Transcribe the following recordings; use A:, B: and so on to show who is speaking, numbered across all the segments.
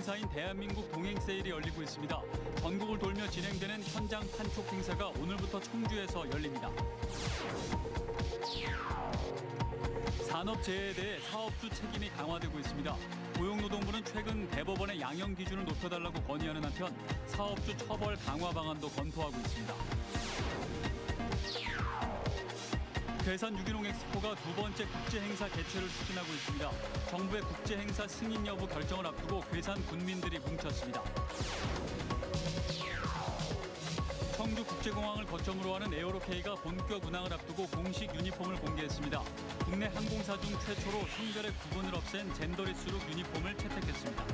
A: 행사인 대한민국 동행 세일이 열리고 있습니다. 전국을 돌며 진행되는 현장 판촉 행사가 오늘부터 청주에서 열립니다. 산업재해에 대해 사업주 책임이 강화되고 있습니다. 고용노동부는 최근 대법원의 양형 기준을 높여달라고 건의하는 한편 사업주 처벌 강화 방안도 검토하고 있습니다. 괴산 유기농 엑스포가 두 번째 국제 행사 개최를 추진하고 있습니다. 정부의 국제 행사 승인 여부 결정을 앞두고 괴산 군민들이 뭉쳤습니다. 청주 국제공항을 거점으로 하는 에어로케이가 본격 운항을 앞두고 공식 유니폼을 공개했습니다. 국내 항공사 중 최초로 성별의 구분을 없앤 젠더리스룩 유니폼을 채택했습니다.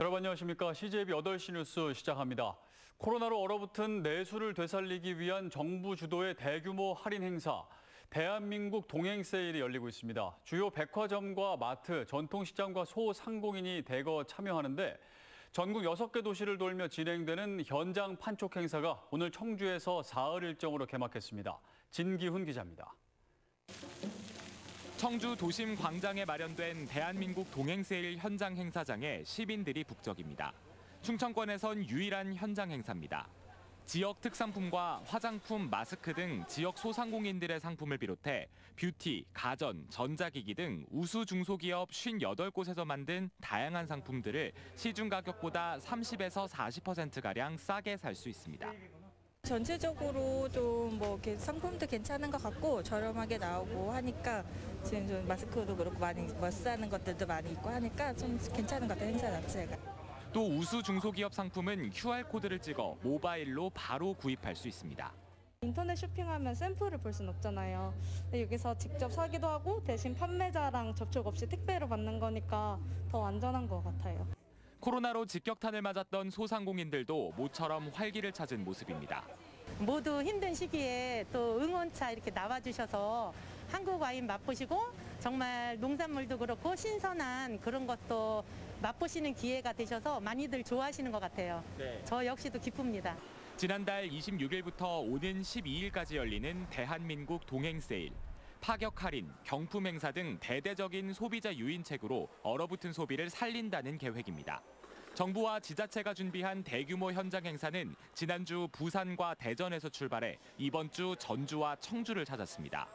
A: 여러분 안녕하십니까. CJB 8시 뉴스 시작합니다. 코로나로 얼어붙은 내수를 되살리기 위한 정부 주도의 대규모 할인 행사, 대한민국 동행 세일이 열리고 있습니다. 주요 백화점과 마트, 전통시장과 소상공인이 대거 참여하는데 전국 6개 도시를 돌며 진행되는 현장 판촉 행사가 오늘 청주에서 사흘 일정으로 개막했습니다. 진기훈 기자입니다.
B: 청주 도심 광장에 마련된 대한민국 동행 세일 현장 행사장에 시민들이 북적입니다. 충청권에선 유일한 현장 행사입니다. 지역 특산품과 화장품, 마스크 등 지역 소상공인들의 상품을 비롯해 뷰티, 가전, 전자기기 등 우수 중소기업 58곳에서 만든 다양한 상품들을 시중 가격보다 30에서 40%가량 싸게 살 수 있습니다.
C: 전체적으로 좀뭐 상품도 괜찮은 것 같고 저렴하게 나오고 하니까 지금 좀 마스크도 그렇고 많이 못 사는 것들도 많이 있고 하니까 좀 괜찮은 것 같아요 행사 자체가.
B: 또 우수 중소기업 상품은 QR코드를 찍어 모바일로 바로 구입할 수 있습니다.
D: 인터넷 쇼핑하면 샘플을 볼 수는 없잖아요. 근데 여기서 직접 사기도 하고 대신 판매자랑 접촉 없이 택배로 받는 거니까 더 안전한 것 같아요.
B: 코로나로 직격탄을 맞았던 소상공인들도 모처럼 활기를 찾은 모습입니다.
E: 모두 힘든 시기에 또 응원차 이렇게 나와주셔서 한국 와인 맛보시고 정말 농산물도 그렇고 신선한 그런 것도 맛보시는 기회가 되셔서 많이들 좋아하시는 것 같아요.
B: 네.
E: 저 역시도 기쁩니다.
B: 지난달 26일부터 오는 12일까지 열리는 대한민국 동행 세일. 파격 할인, 경품 행사 등 대대적인 소비자 유인책으로 얼어붙은 소비를 살린다는 계획입니다. 정부와 지자체가 준비한 대규모 현장 행사는 지난주 부산과 대전에서 출발해 이번 주 전주와 청주를 찾았습니다.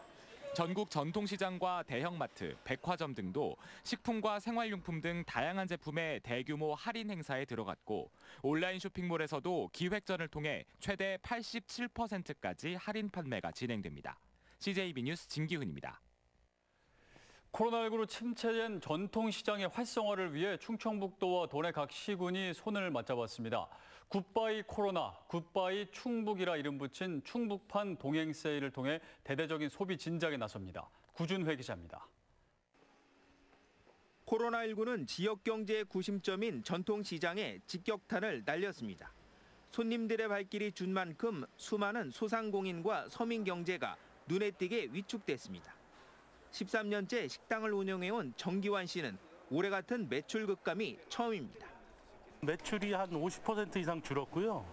B: 전국 전통시장과 대형마트, 백화점 등도 식품과 생활용품 등 다양한 제품의 대규모 할인 행사에 들어갔고 온라인 쇼핑몰에서도 기획전을 통해 최대 87%까지 할인 판매가 진행됩니다. CJB 뉴스 진기훈입니다.
A: 코로나19로 침체된 전통시장의 활성화를 위해 충청북도와 도내 각 시군이 손을 맞잡았습니다. 굿바이 코로나, 굿바이 충북이라 이름 붙인 충북판 동행 세일을 통해 대대적인 소비 진작에 나섭니다. 구준회 기자입니다.
F: 코로나19는 지역 경제의 구심점인 전통시장에 직격탄을 날렸습니다. 손님들의 발길이 준 만큼 수많은 소상공인과 서민 경제가 눈에 띄게 위축됐습니다. 13년째 식당을 운영해온 정기환 씨는 올해 같은 매출 급감이 처음입니다.
G: 매출이 한 50% 이상 줄었고요.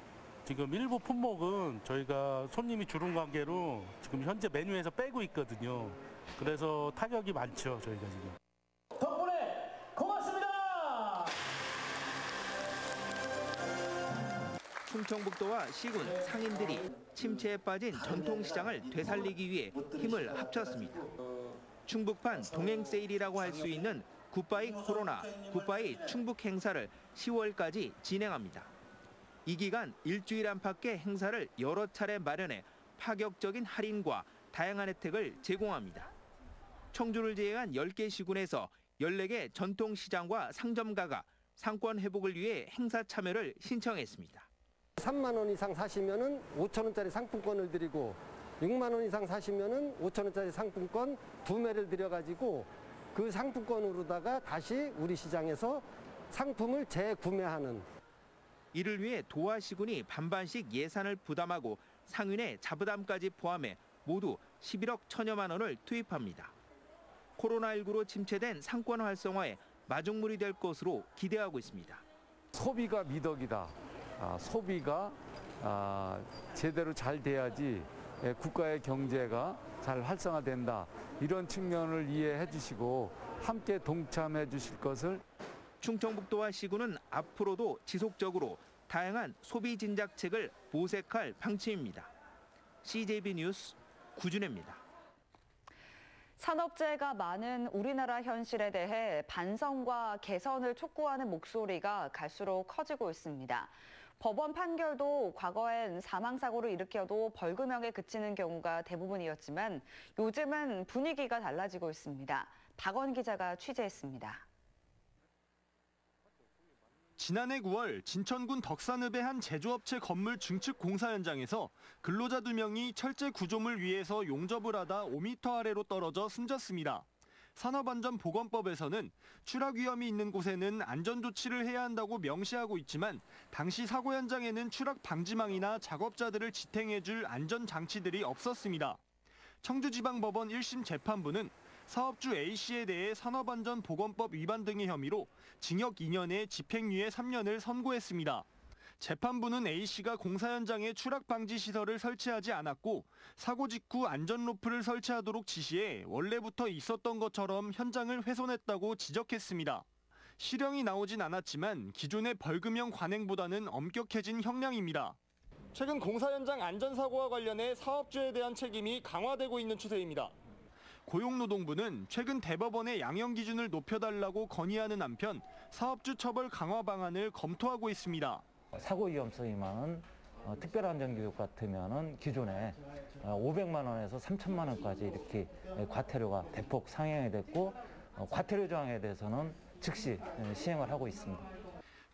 G: 지금 일부 품목은 저희가 손님이 줄은 관계로 지금 현재 메뉴에서 빼고 있거든요. 그래서 타격이 많죠, 저희가 지금.
H: 덕분에 고맙습니다.
F: 충청북도와 시군, 상인들이 침체에 빠진 전통시장을 되살리기 위해 힘을 합쳤습니다. 충북판 동행 세일이라고 할 수 있는 굿바이 코로나, 굿바이 충북 행사를 10월까지 진행합니다. 이 기간 일주일 안팎의 행사를 여러 차례 마련해 파격적인 할인과 다양한 혜택을 제공합니다. 청주를 제외한 10개 시군에서 14개 전통시장과 상점가가 상권 회복을 위해 행사 참여를 신청했습니다.
I: 3만 원 이상 사시면은 5천 원짜리 상품권을 드리고 6만 원 이상 사시면은 5천 원짜리 상품권 두 매를 드려가지고 그 상품권으로다가 다시 우리 시장에서 상품을 재구매하는
F: 이를 위해 도화 시군이 반반씩 예산을 부담하고 상인의 자부담까지 포함해 모두 11억 천여만 원을 투입합니다. 코로나19로 침체된 상권 활성화에 마중물이 될 것으로 기대하고 있습니다.
J: 소비가 미덕이다. 아, 소비가 아, 제대로 잘 돼야지 예, 국가의 경제가 잘 활성화된다. 이런 측면을 이해해 주시고 함께 동참해 주실 것을
F: 충청북도와 시군은 앞으로도 지속적으로 다양한 소비 진작책을 모색할 방침입니다. CJB 뉴스 구준혜입니다.
K: 산업재해가 많은 우리나라 현실에 대해 반성과 개선을 촉구하는 목소리가 갈수록 커지고 있습니다. 법원 판결도 과거엔 사망사고를 일으켜도 벌금형에 그치는 경우가 대부분이었지만 요즘은 분위기가 달라지고 있습니다. 박원 기자가 취재했습니다.
L: 지난해 9월 진천군 덕산읍의 한 제조업체 건물 증축 공사 현장에서 근로자 두 명이 철제 구조물 위에서 용접을 하다 5m 아래로 떨어져 숨졌습니다. 산업안전보건법에서는 추락 위험이 있는 곳에는 안전조치를 해야 한다고 명시하고 있지만 당시 사고 현장에는 추락 방지망이나 작업자들을 지탱해줄 안전장치들이 없었습니다. 청주지방법원 1심 재판부는 사업주 A씨에 대해 산업안전보건법 위반 등의 혐의로 징역 2년에 집행유예 3년을 선고했습니다. 재판부는 A씨가 공사 현장에 추락 방지 시설을 설치하지 않았고 사고 직후 안전 로프를 설치하도록 지시해 원래부터 있었던 것처럼 현장을 훼손했다고 지적했습니다. 실형이 나오진 않았지만 기존의 벌금형 관행보다는 엄격해진 형량입니다. 최근 공사 현장 안전사고와 관련해 사업주에 대한 책임이 강화되고 있는 추세입니다. 고용노동부는 최근 대법원의 양형 기준을 높여달라고 건의하는 한편 사업주 처벌 강화 방안을 검토하고 있습니다.
M: 사고 위험성이 많은 어, 특별안전교육 같으면은 기존에 어, 500만 원에서 3천만 원까지 이렇게 과태료가 대폭 상향이 됐고 어, 과태료 조항에 대해서는 즉시 에, 시행을 하고 있습니다.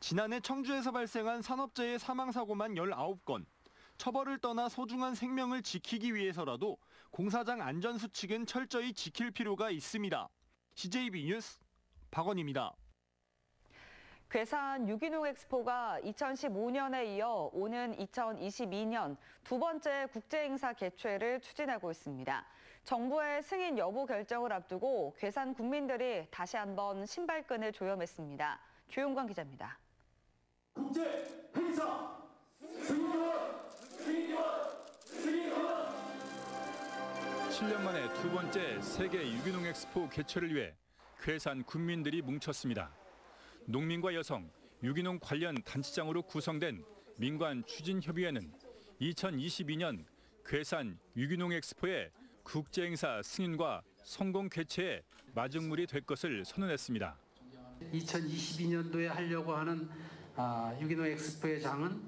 L: 지난해 청주에서 발생한 산업재해 사망 사고만 19건. 처벌을 떠나 소중한 생명을 지키기 위해서라도 공사장 안전 수칙은 철저히 지킬 필요가 있습니다. CJB 뉴스 박원입니다.
K: 괴산 유기농 엑스포가 2015년에 이어 오는 2022년 두 번째 국제행사 개최를 추진하고 있습니다. 정부의 승인 여부 결정을 앞두고 괴산 국민들이 다시 한번 신발끈을 조여맸습니다. 조용관 기자입니다.
H: 국제 행사 승리원 승리원 승리원
N: 7년 만에 두 번째 세계 유기농 엑스포 개최를 위해 괴산 국민들이 뭉쳤습니다. 농민과 여성, 유기농 관련 단체장으로 구성된 민관 추진협의회는 2022년 괴산 유기농 엑스포의 국제행사 승인과 성공 개최에 마중물이 될 것을 선언했습니다.
O: 2022년도에 하려고 하는 아, 유기농 엑스포의 장은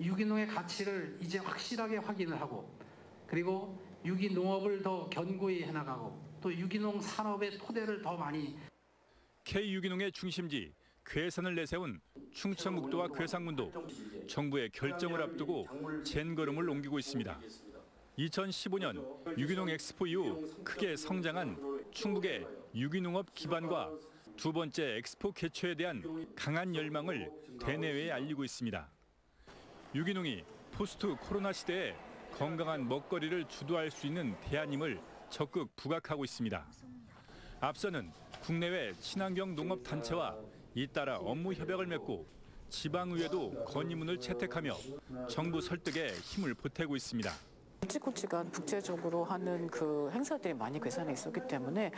O: 유기농의 가치를 이제 확실하게 확인을 하고 그리고 유기농업을 더 견고히 해나가고 또 유기농 산업의 토대를 더 많이
N: K 유기농의 중심지 괴산을 내세운 충청북도와 괴산군도 정부의 결정을 앞두고 젠걸음을 옮기고 있습니다. 2015년 유기농 엑스포 이후 크게 성장한 충북의 유기농업 기반과 두 번째 엑스포 개최에 대한 강한 열망을 대내외에 알리고 있습니다. 유기농이 포스트 코로나 시대에 건강한 먹거리를 주도할 수 있는 대안임을 적극 부각하고 있습니다. 앞서 군은 국내외 친환경 농업 단체와 잇따라 업무 협약을 맺고 지방의회도 건의문을 채택하며 정부 설득에 힘을 보태고 있습니다.
P: 굵직굵직한 국제적으로 하는 그 행사들이 많이 괴산에 있었기 때문에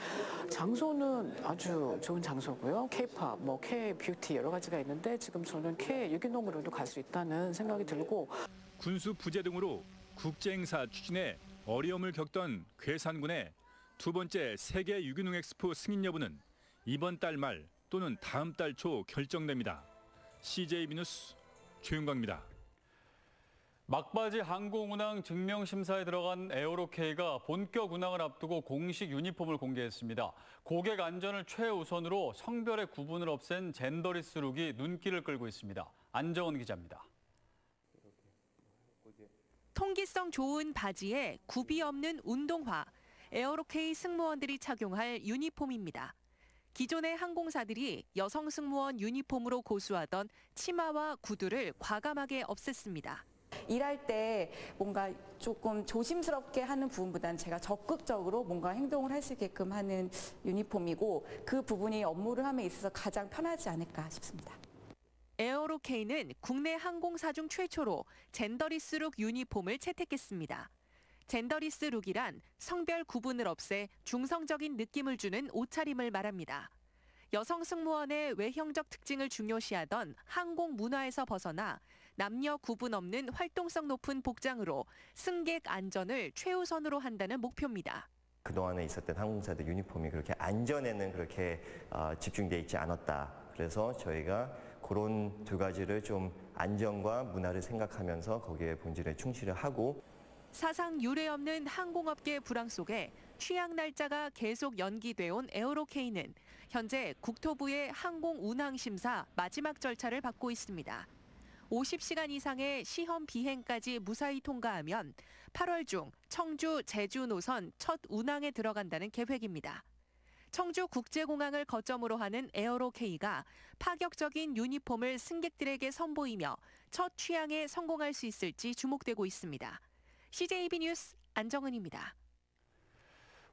P: 장소는 아주 좋은 장소고요. K-팝, 뭐 K-뷰티 여러 가지가 있는데 지금 저는 K-유기농으로도 갈 수 있다는 생각이 들고
N: 군수 부재 등으로 국제 행사 추진에 어려움을 겪던 괴산군의 두 번째 세계 유기농 엑스포 승인 여부는 이번 달 말 또는 다음 달 초 결정됩니다. CJB 뉴스 조윤광입니다.
A: 막바지 항공 운항 증명 심사에 들어간 에어로케이가 본격 운항을 앞두고 공식 유니폼을 공개했습니다. 고객 안전을 최우선으로 성별의 구분을 없앤 젠더리스 룩이 눈길을 끌고 있습니다. 안정원 기자입니다.
Q: 통기성 좋은 바지에 굽이 없는 운동화, 에어로케이 승무원들이 착용할 유니폼입니다. 기존의 항공사들이 여성 승무원 유니폼으로 고수하던 치마와 구두를 과감하게 없앴습니다.
R: 일할 때 뭔가 조금 조심스럽게 하는 부분보다는 제가 적극적으로 뭔가 행동을 할 수 있게끔 하는 유니폼이고 그 부분이 업무를 함에 있어서 가장 편하지 않을까 싶습니다.
Q: 에어로케이는 국내 항공사 중 최초로 젠더리스 룩 유니폼을 채택했습니다. 젠더리스 룩이란 성별 구분을 없애 중성적인 느낌을 주는 옷차림을 말합니다. 여성 승무원의 외형적 특징을 중요시하던 항공 문화에서 벗어나 남녀 구분 없는 활동성 높은 복장으로 승객 안전을 최우선으로 한다는 목표입니다.
S: 그동안에 있었던 항공사들 유니폼이 그렇게 안전에는 그렇게 어, 집중되어 있지 않았다. 그래서 저희가 그런 두 가지를 좀 안전과 문화를 생각하면서 거기에 본질에 충실을 하고
Q: 사상 유례 없는 항공업계 불황 속에 취항 날짜가 계속 연기돼 온 에어로케이는 현재 국토부의 항공 운항 심사 마지막 절차를 받고 있습니다. 50시간 이상의 시험 비행까지 무사히 통과하면 8월 중 청주 제주 노선 첫 운항에 들어간다는 계획입니다. 청주 국제공항을 거점으로 하는 에어로케이가 파격적인 유니폼을 승객들에게 선보이며 첫 취항에 성공할 수 있을지 주목되고 있습니다. CJB 뉴스 안정은입니다.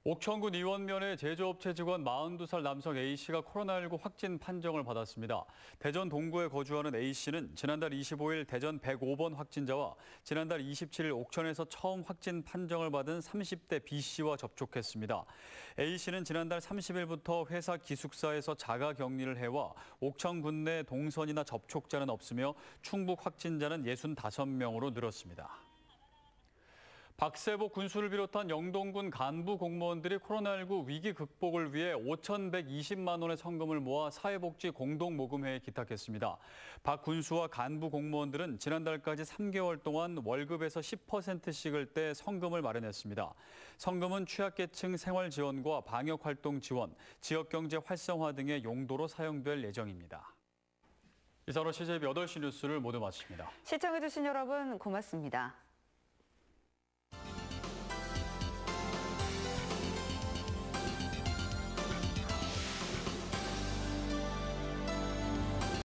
A: 옥천군 이원면의 제조업체 직원 42살 남성 A씨가 코로나19 확진 판정을 받았습니다. 대전 동구에 거주하는 A씨는 지난달 25일 대전 105번 확진자와 지난달 27일 옥천에서 처음 확진 판정을 받은 30대 B씨와 접촉했습니다. A씨는 지난달 30일부터 회사 기숙사에서 자가 격리를 해와 옥천군 내 동선이나 접촉자는 없으며 충북 확진자는 65명으로 늘었습니다. 박세복 군수를 비롯한 영동군 간부 공무원들이 코로나19 위기 극복을 위해 5,120만 원의 성금을 모아 사회복지 공동모금회에 기탁했습니다. 박 군수와 간부 공무원들은 지난달까지 3개월 동안 월급에서 10%씩을 떼 성금을 마련했습니다. 성금은 취약계층 생활 지원과 방역활동 지원, 지역경제 활성화 등의 용도로 사용될 예정입니다. CJB 8시 뉴스를 모두 마칩니다.
K: 시청해주신 여러분 고맙습니다.